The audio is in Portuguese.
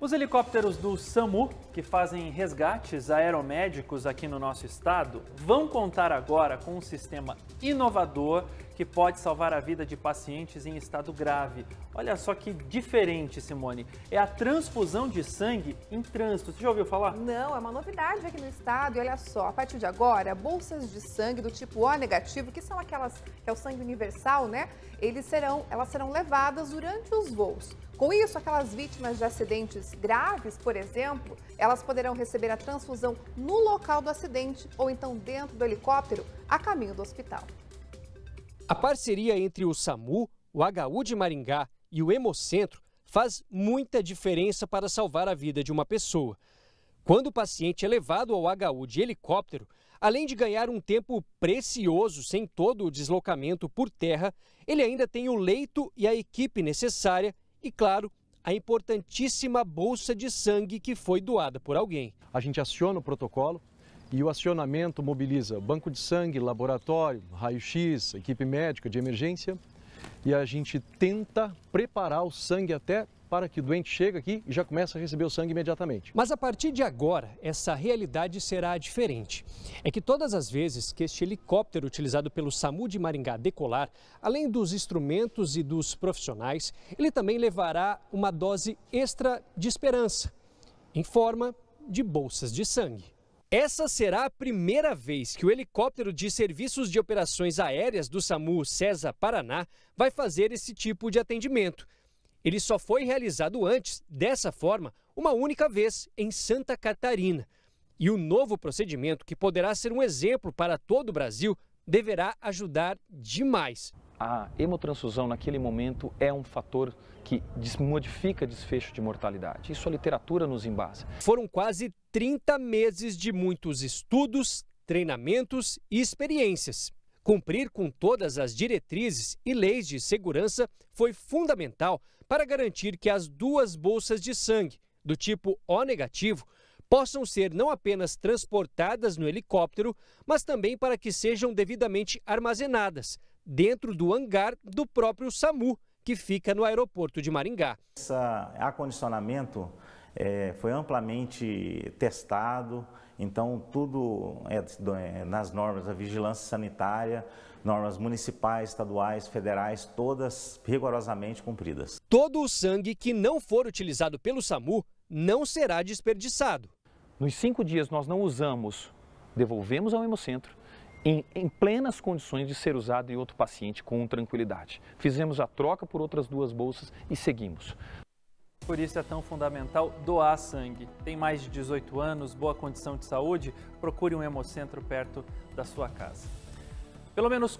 Os helicópteros do SAMU, que fazem resgates aeromédicos aqui no nosso estado, vão contar agora com um sistema inovador que pode salvar a vida de pacientes em estado grave. Olha só que diferente, Simone. É a transfusão de sangue em trânsito. Você já ouviu falar? Não, é uma novidade aqui no estado. E olha só, a partir de agora, bolsas de sangue do tipo O negativo, que são aquelas que é o sangue universal, né? Eles serão, elas serão levadas durante os voos. Com isso, aquelas vítimas de acidentes graves, por exemplo, elas poderão receber a transfusão no local do acidente ou então dentro do helicóptero a caminho do hospital. A parceria entre o SAMU, o HU de Maringá e o Hemocentro faz muita diferença para salvar a vida de uma pessoa. Quando o paciente é levado ao HU de helicóptero, além de ganhar um tempo precioso sem todo o deslocamento por terra, ele ainda tem o leito e a equipe necessária e, claro, a importantíssima bolsa de sangue que foi doada por alguém. A gente aciona o protocolo e o acionamento mobiliza banco de sangue, laboratório, raio-x, equipe médica de emergência e a gente tenta preparar o sangue até para que o doente chegue aqui e já comece a receber o sangue imediatamente. Mas a partir de agora, essa realidade será diferente. É que todas as vezes que este helicóptero utilizado pelo SAMU de Maringá decolar, além dos instrumentos e dos profissionais, ele também levará uma dose extra de esperança, em forma de bolsas de sangue. Essa será a primeira vez que o helicóptero de serviços de operações aéreas do SAMU César Paraná vai fazer esse tipo de atendimento. Ele só foi realizado antes, dessa forma, uma única vez, em Santa Catarina. E o novo procedimento, que poderá ser um exemplo para todo o Brasil, deverá ajudar demais. A hemotransfusão naquele momento é um fator que modifica desfecho de mortalidade. Isso a literatura nos embasa. Foram quase 30 meses de muitos estudos, treinamentos e experiências. Cumprir com todas as diretrizes e leis de segurança foi fundamental para garantir que as duas bolsas de sangue, do tipo O negativo, possam ser não apenas transportadas no helicóptero, mas também para que sejam devidamente armazenadas dentro do hangar do próprio SAMU, que fica no aeroporto de Maringá. Esse acondicionamento é, foi amplamente testado, então tudo é, é nas normas da vigilância sanitária, normas municipais, estaduais, federais, todas rigorosamente cumpridas. Todo o sangue que não for utilizado pelo SAMU não será desperdiçado. Nos cinco dias nós não usamos, devolvemos ao Hemocentro em, em, plenas condições de ser usado em outro paciente com tranquilidade. Fizemos a troca por outras duas bolsas e seguimos. Por isso é tão fundamental doar sangue. Tem mais de 18 anos, boa condição de saúde? Procure um hemocentro perto da sua casa. Pelo menos